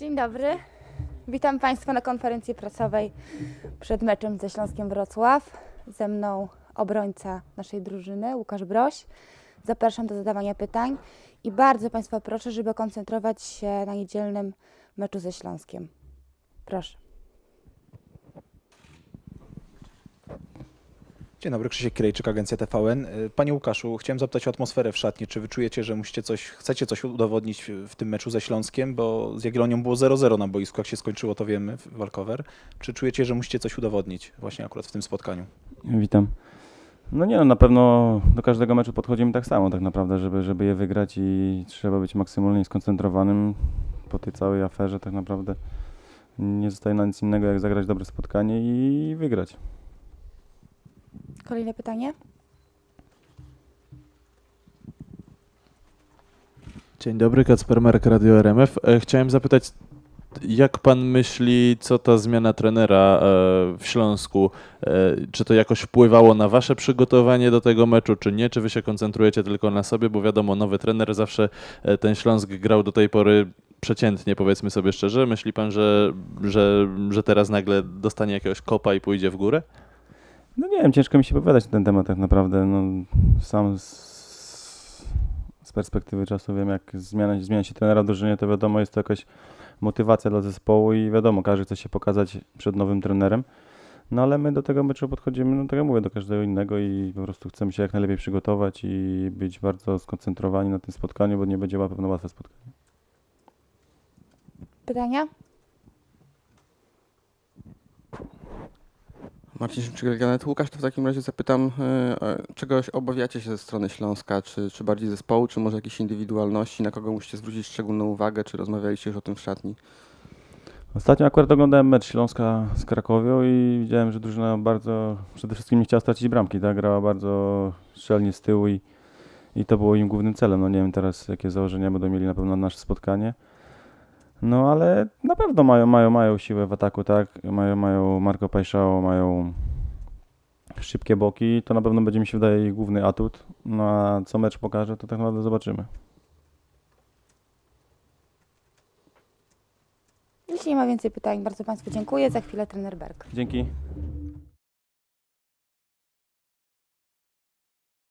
Dzień dobry. Witam Państwa na konferencji prasowej przed meczem ze Śląskiem Wrocław. Ze mną obrońca naszej drużyny, Łukasz Broś. Zapraszam do zadawania pytań i bardzo Państwa proszę, żeby koncentrować się na niedzielnym meczu ze Śląskiem. Proszę. Dzień dobry, Krzysiek Kirejczyk, Agencja TVN. Y, Panie Łukaszu, chciałem zapytać o atmosferę w szatni. Czy wy czujecie, że musicie coś, chcecie coś udowodnić w tym meczu ze Śląskiem? Bo z Jagiellonią było 0-0 na boisku, jak się skończyło, to wiemy, w Walkover. Czy czujecie, że musicie coś udowodnić właśnie akurat w tym spotkaniu? Witam. No nie, no na pewno do każdego meczu podchodzimy tak samo tak naprawdę, żeby, żeby je wygrać i trzeba być maksymalnie skoncentrowanym po tej całej aferze tak naprawdę. Nie zostaje na nic innego jak zagrać dobre spotkanie i wygrać. Kolejne pytanie? Dzień dobry, Kacper Marek, Radio RMF. E, Chciałem zapytać, jak pan myśli, co ta zmiana trenera e, w Śląsku, e, czy to jakoś wpływało na wasze przygotowanie do tego meczu, czy nie? Czy wy się koncentrujecie tylko na sobie? Bo wiadomo, nowy trener zawsze ten Śląsk grał do tej pory przeciętnie, powiedzmy sobie szczerze. Myśli pan, że, że, że teraz nagle dostanie jakiegoś kopa i pójdzie w górę? No nie wiem, ciężko mi się opowiadać na ten temat tak naprawdę. No, sam z, z perspektywy czasu wiem, jak zmienia, zmienia się trenera drużynie, to wiadomo, jest to jakaś motywacja dla zespołu i wiadomo, każdy chce się pokazać przed nowym trenerem. No ale my do tego meczu podchodzimy, no tak jak mówię, do każdego innego i po prostu chcemy się jak najlepiej przygotować i być bardzo skoncentrowani na tym spotkaniu, bo nie będzie na pewno łatwe spotkanie. Pytania? Marcin Szymczyk, Ganet. Łukasz, to w takim razie zapytam, e, czegoś obawiacie się ze strony Śląska, czy, czy bardziej zespołu, czy może jakiejś indywidualności, na kogo musicie zwrócić szczególną uwagę, czy rozmawialiście już o tym w szatni? Ostatnio akurat oglądałem mecz Śląska z Krakowią i widziałem, że drużyna bardzo, przede wszystkim nie chciała stracić bramki, tak? Grała bardzo szczelnie z tyłu i, i to było im głównym celem. No nie wiem teraz, jakie założenia będą mieli na pewno na nasze spotkanie. No ale na pewno mają, mają, mają siłę w ataku, tak? Mają, mają Marco Pajszao, mają szybkie boki. To na pewno będzie mi się wydaje ich główny atut. No a co mecz pokaże, to tak naprawdę zobaczymy. Jeśli nie ma więcej pytań, bardzo Państwu dziękuję. Za chwilę trener Berg. Dzięki.